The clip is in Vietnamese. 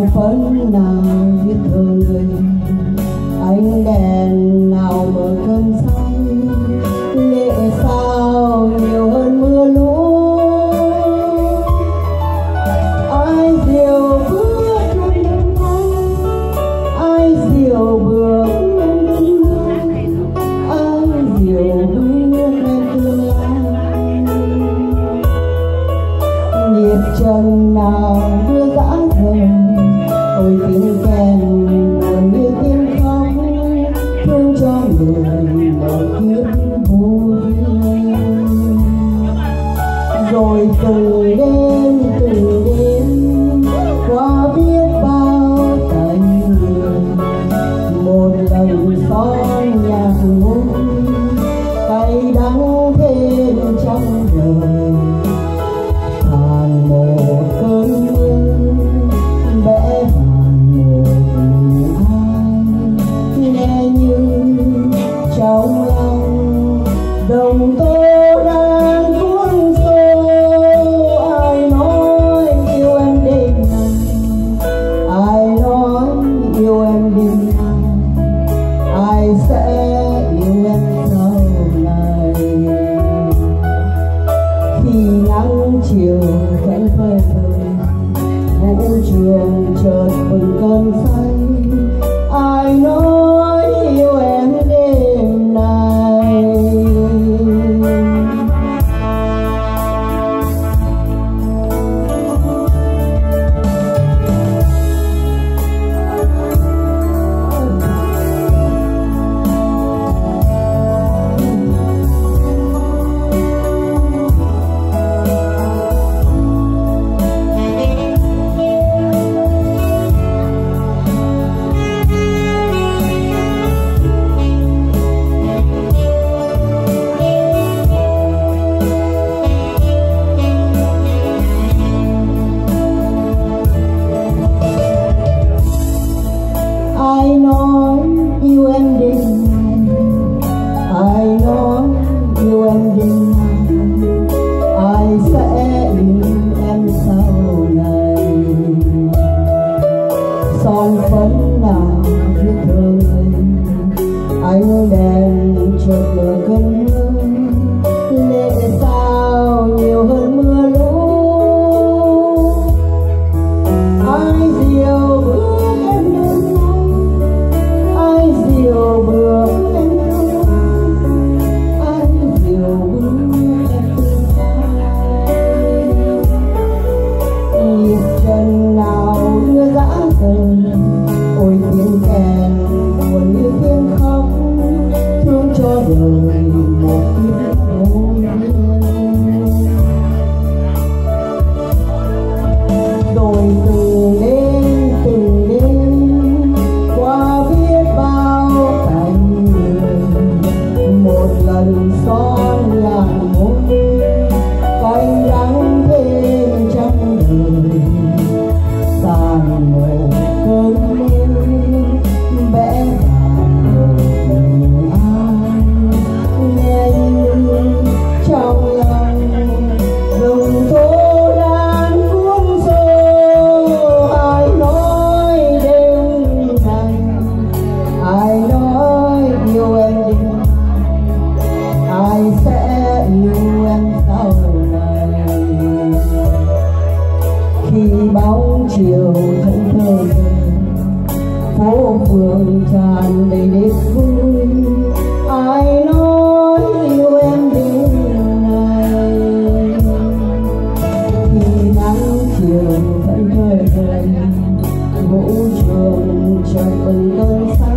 không phấn nào biết thương người ánh đèn nào mở cơn say lệ sao nhiều hơn mưa lũ. Ai diều bước chân thanh ai diều bước ai diều bước nhịp chân nào đưa dã rời ôi tiếng khen còn như tiếng khóc thương cho người một kiếp you. Oh, chiều thân thơ phố phường tràn đầy nét vui. Ai nói yêu em đêm này khi nắng chiều thân thơ gần vũ trường chợt bừng cơn say